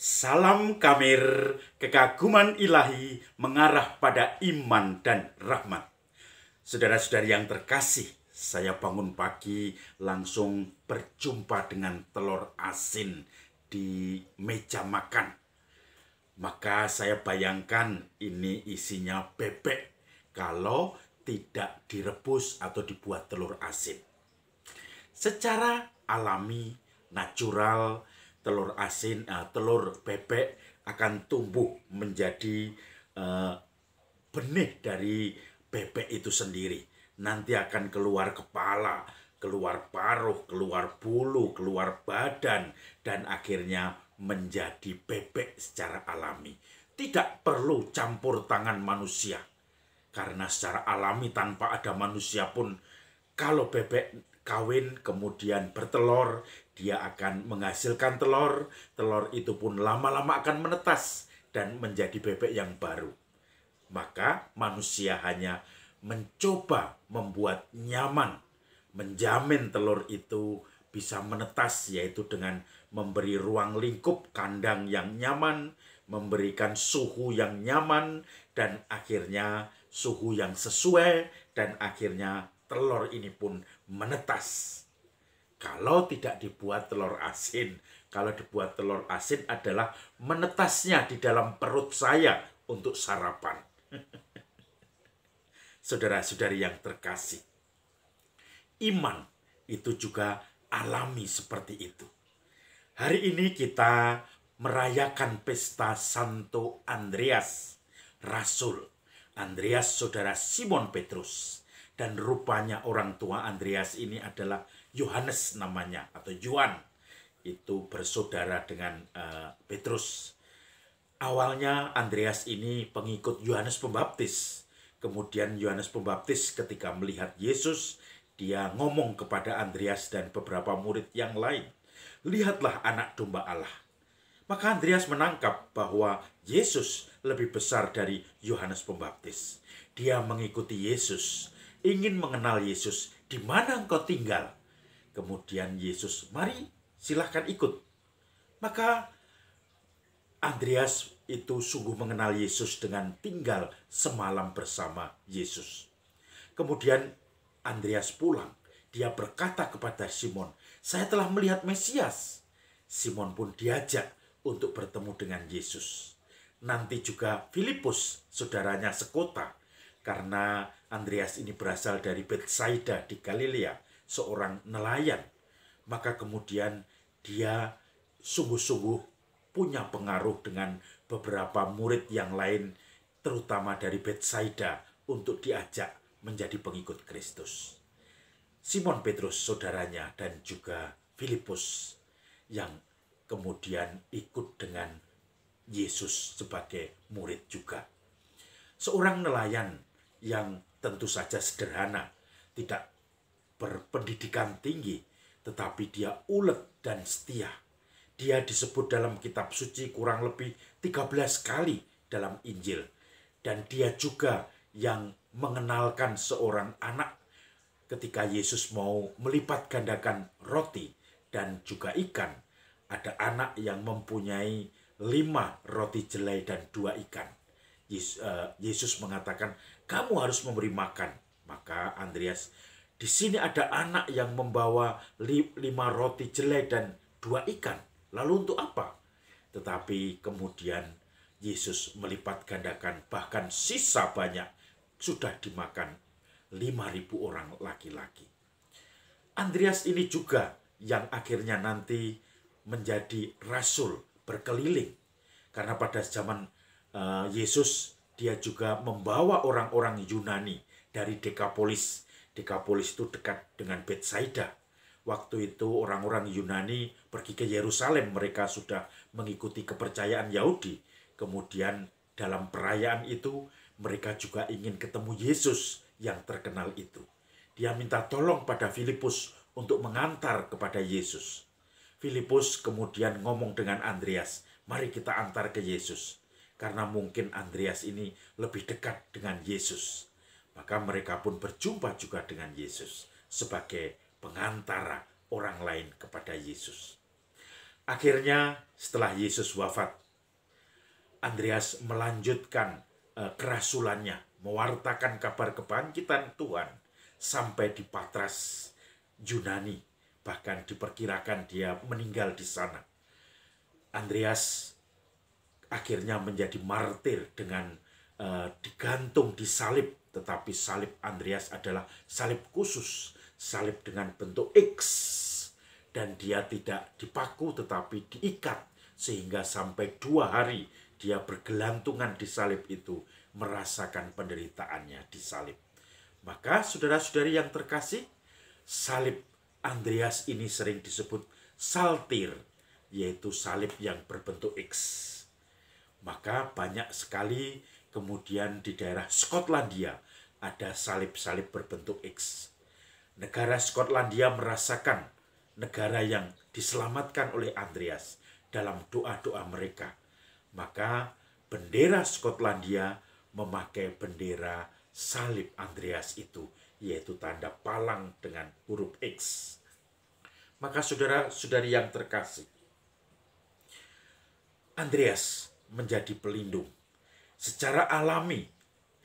Salam kamir, kekaguman ilahi mengarah pada iman dan rahmat. Saudara-saudari yang terkasih, saya bangun pagi langsung berjumpa dengan telur asin di meja makan. Maka saya bayangkan ini isinya bebek kalau tidak direbus atau dibuat telur asin. Secara alami, natural, telur asin, uh, telur bebek akan tumbuh menjadi uh, benih dari bebek itu sendiri. Nanti akan keluar kepala, keluar paruh, keluar bulu, keluar badan, dan akhirnya menjadi bebek secara alami. Tidak perlu campur tangan manusia. Karena secara alami tanpa ada manusia pun, kalau bebek kawin kemudian bertelur, dia akan menghasilkan telur, telur itu pun lama-lama akan menetas dan menjadi bebek yang baru. Maka manusia hanya mencoba membuat nyaman, menjamin telur itu bisa menetas yaitu dengan memberi ruang lingkup kandang yang nyaman, memberikan suhu yang nyaman dan akhirnya suhu yang sesuai dan akhirnya telur ini pun menetas. Kalau tidak dibuat telur asin, kalau dibuat telur asin adalah menetasnya di dalam perut saya untuk sarapan. Saudara-saudari yang terkasih, iman itu juga alami seperti itu. Hari ini kita merayakan pesta Santo Andreas, Rasul. Andreas saudara Simon Petrus dan rupanya orang tua Andreas ini adalah Yohanes namanya atau Yuan itu bersaudara dengan uh, Petrus. Awalnya Andreas ini pengikut Yohanes Pembaptis. Kemudian Yohanes Pembaptis ketika melihat Yesus, dia ngomong kepada Andreas dan beberapa murid yang lain, "Lihatlah anak domba Allah." Maka Andreas menangkap bahwa Yesus lebih besar dari Yohanes Pembaptis. Dia mengikuti Yesus ingin mengenal Yesus, di mana engkau tinggal? Kemudian Yesus, mari silahkan ikut. Maka Andreas itu sungguh mengenal Yesus dengan tinggal semalam bersama Yesus. Kemudian Andreas pulang. Dia berkata kepada Simon, saya telah melihat Mesias. Simon pun diajak untuk bertemu dengan Yesus. Nanti juga Filipus, saudaranya sekota, karena Andreas ini berasal dari Bethsaida di Galilea, seorang nelayan. Maka kemudian dia sungguh-sungguh punya pengaruh dengan beberapa murid yang lain, terutama dari Bethsaida, untuk diajak menjadi pengikut Kristus. Simon Petrus saudaranya dan juga Filipus yang kemudian ikut dengan Yesus sebagai murid juga. Seorang nelayan yang tentu saja sederhana, tidak berpendidikan tinggi, tetapi dia ulet dan setia. Dia disebut dalam kitab suci kurang lebih 13 kali dalam Injil. Dan dia juga yang mengenalkan seorang anak ketika Yesus mau melipat gandakan roti dan juga ikan. Ada anak yang mempunyai lima roti jelai dan dua ikan. Eh, Yesus mengatakan, kamu harus memberi makan. Maka Andreas, di sini ada anak yang membawa lima roti jelai dan dua ikan. Lalu untuk apa? Tetapi kemudian Yesus melipat gandakan bahkan sisa banyak sudah dimakan lima ribu orang laki-laki. Andreas ini juga yang akhirnya nanti menjadi rasul berkeliling. Karena pada zaman uh, Yesus dia juga membawa orang-orang Yunani dari Dekapolis. Dekapolis itu dekat dengan Bethsaida. Waktu itu orang-orang Yunani pergi ke Yerusalem, mereka sudah mengikuti kepercayaan Yahudi. Kemudian dalam perayaan itu mereka juga ingin ketemu Yesus yang terkenal itu. Dia minta tolong pada Filipus untuk mengantar kepada Yesus. Filipus kemudian ngomong dengan Andreas, mari kita antar ke Yesus karena mungkin Andreas ini lebih dekat dengan Yesus. Maka mereka pun berjumpa juga dengan Yesus sebagai pengantara orang lain kepada Yesus. Akhirnya setelah Yesus wafat, Andreas melanjutkan uh, kerasulannya, mewartakan kabar kebangkitan Tuhan sampai di Patras, Yunani. Bahkan diperkirakan dia meninggal di sana. Andreas akhirnya menjadi martir dengan uh, digantung di salib, tetapi salib Andreas adalah salib khusus, salib dengan bentuk X dan dia tidak dipaku tetapi diikat sehingga sampai dua hari dia bergelantungan di salib itu merasakan penderitaannya di salib. Maka saudara-saudari yang terkasih, salib Andreas ini sering disebut saltir, yaitu salib yang berbentuk X. Maka banyak sekali kemudian di daerah Skotlandia ada salib-salib berbentuk X. Negara Skotlandia merasakan negara yang diselamatkan oleh Andreas dalam doa-doa mereka. Maka bendera Skotlandia memakai bendera salib Andreas itu, yaitu tanda palang dengan huruf X. Maka saudara-saudari yang terkasih, Andreas menjadi pelindung. Secara alami,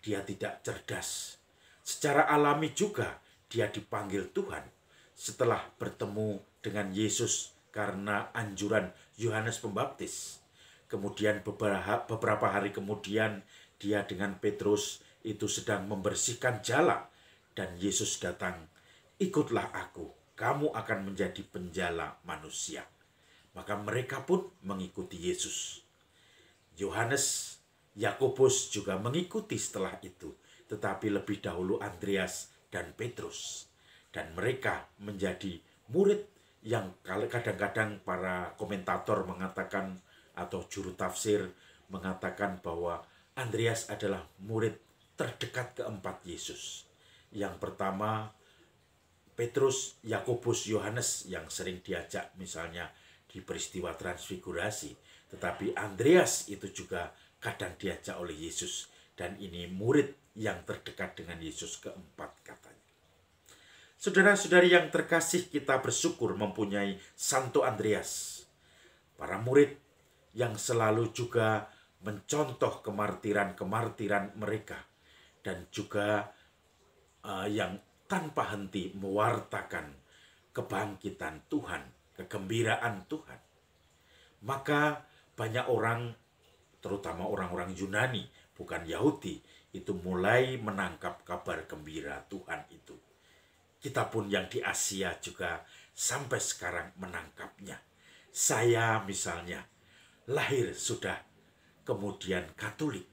dia tidak cerdas. Secara alami juga, dia dipanggil Tuhan setelah bertemu dengan Yesus karena anjuran Yohanes Pembaptis. Kemudian beberapa hari kemudian dia dengan Petrus itu sedang membersihkan jala dan Yesus datang, "Ikutlah aku, kamu akan menjadi penjala manusia." Maka mereka pun mengikuti Yesus. Yohanes, Yakobus juga mengikuti setelah itu, tetapi lebih dahulu Andreas dan Petrus dan mereka menjadi murid yang kadang-kadang para komentator mengatakan atau juru tafsir mengatakan bahwa Andreas adalah murid terdekat keempat Yesus. Yang pertama Petrus, Yakobus, Yohanes yang sering diajak misalnya di peristiwa transfigurasi. Tetapi Andreas itu juga kadang diajak oleh Yesus. Dan ini murid yang terdekat dengan Yesus keempat katanya. Saudara-saudari yang terkasih, kita bersyukur mempunyai Santo Andreas, para murid yang selalu juga mencontoh kemartiran-kemartiran mereka dan juga uh, yang tanpa henti mewartakan kebangkitan Tuhan, kegembiraan Tuhan. Maka banyak orang, terutama orang-orang Yunani, bukan Yahudi, itu mulai menangkap kabar gembira Tuhan itu kita pun yang di Asia juga sampai sekarang menangkapnya. Saya misalnya lahir sudah kemudian Katolik,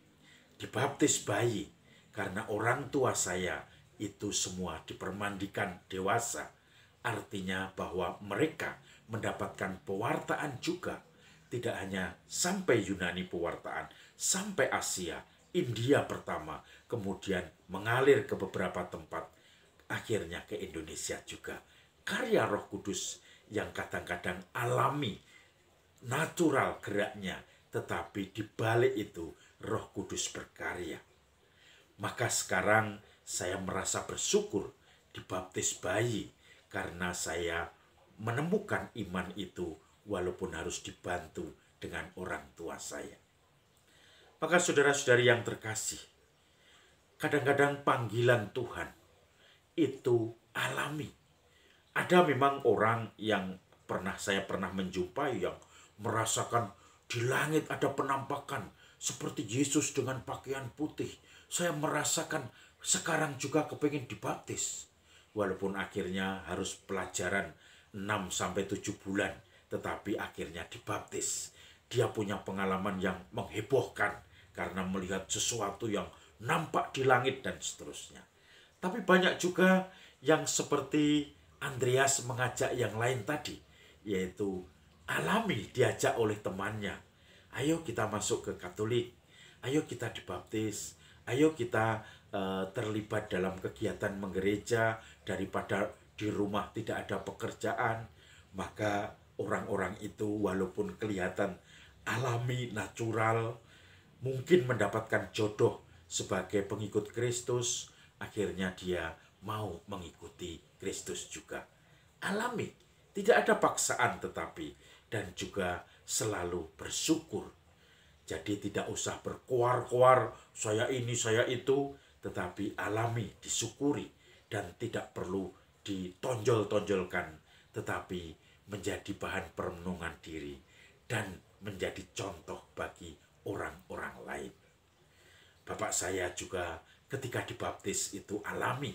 dibaptis bayi karena orang tua saya itu semua dipermandikan dewasa. Artinya bahwa mereka mendapatkan pewartaan juga. Tidak hanya sampai Yunani pewartaan, sampai Asia, India pertama, kemudian mengalir ke beberapa tempat akhirnya ke Indonesia juga. Karya Roh Kudus yang kadang-kadang alami, natural geraknya, tetapi di balik itu Roh Kudus berkarya. Maka sekarang saya merasa bersyukur dibaptis bayi karena saya menemukan iman itu walaupun harus dibantu dengan orang tua saya. Maka saudara-saudari yang terkasih, kadang-kadang panggilan Tuhan itu alami. Ada memang orang yang pernah saya pernah menjumpai yang merasakan di langit ada penampakan seperti Yesus dengan pakaian putih. Saya merasakan sekarang juga kepingin dibaptis. Walaupun akhirnya harus pelajaran 6 sampai 7 bulan, tetapi akhirnya dibaptis. Dia punya pengalaman yang menghebohkan karena melihat sesuatu yang nampak di langit dan seterusnya. Tapi banyak juga yang seperti Andreas mengajak yang lain tadi, yaitu alami diajak oleh temannya. Ayo kita masuk ke Katolik, ayo kita dibaptis, ayo kita uh, terlibat dalam kegiatan menggereja daripada di rumah tidak ada pekerjaan, maka orang-orang itu walaupun kelihatan alami, natural, mungkin mendapatkan jodoh sebagai pengikut Kristus, akhirnya dia mau mengikuti Kristus juga. Alami, tidak ada paksaan tetapi dan juga selalu bersyukur. Jadi tidak usah berkuar-kuar, saya ini, saya itu, tetapi alami, disyukuri, dan tidak perlu ditonjol-tonjolkan, tetapi menjadi bahan perenungan diri dan menjadi contoh bagi orang-orang lain. Bapak saya juga ketika dibaptis itu alami.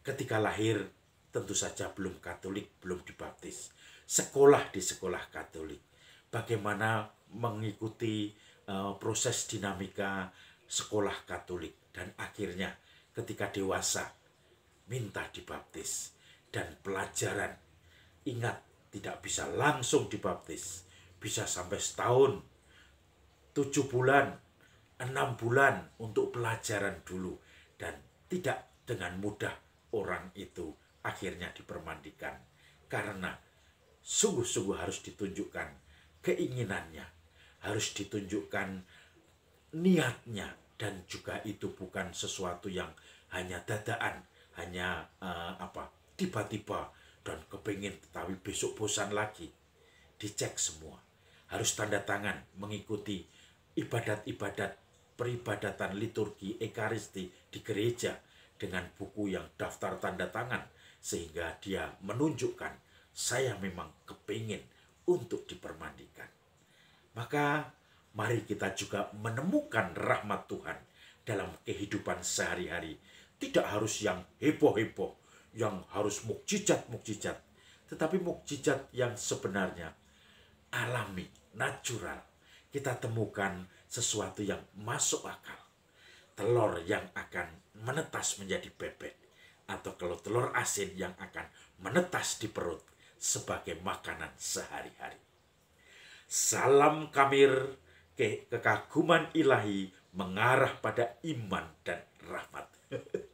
Ketika lahir tentu saja belum Katolik, belum dibaptis. Sekolah di sekolah Katolik. Bagaimana mengikuti uh, proses dinamika sekolah Katolik dan akhirnya ketika dewasa minta dibaptis dan pelajaran. Ingat tidak bisa langsung dibaptis bisa sampai setahun tujuh bulan enam bulan untuk pelajaran dulu dan tidak dengan mudah orang itu akhirnya dipermandikan. Karena sungguh-sungguh harus ditunjukkan keinginannya harus ditunjukkan niatnya dan juga itu bukan sesuatu yang hanya dadaan, hanya uh, apa tiba-tiba dan kepingin tapi besok bosan lagi. Dicek semua. Harus tanda tangan mengikuti ibadat-ibadat peribadatan liturgi ekaristi di gereja dengan buku yang daftar tanda tangan sehingga dia menunjukkan saya memang kepingin untuk dipermandikan. Maka mari kita juga menemukan rahmat Tuhan dalam kehidupan sehari-hari. Tidak harus yang heboh-heboh, yang harus mukjizat-mukjizat, tetapi mukjizat yang sebenarnya alami, natural. Kita temukan sesuatu yang masuk akal. Telur yang akan menetas menjadi bebek atau kalau telur asin yang akan menetas di perut sebagai makanan sehari-hari. Salam kamir ke kekaguman ilahi mengarah pada iman dan rahmat.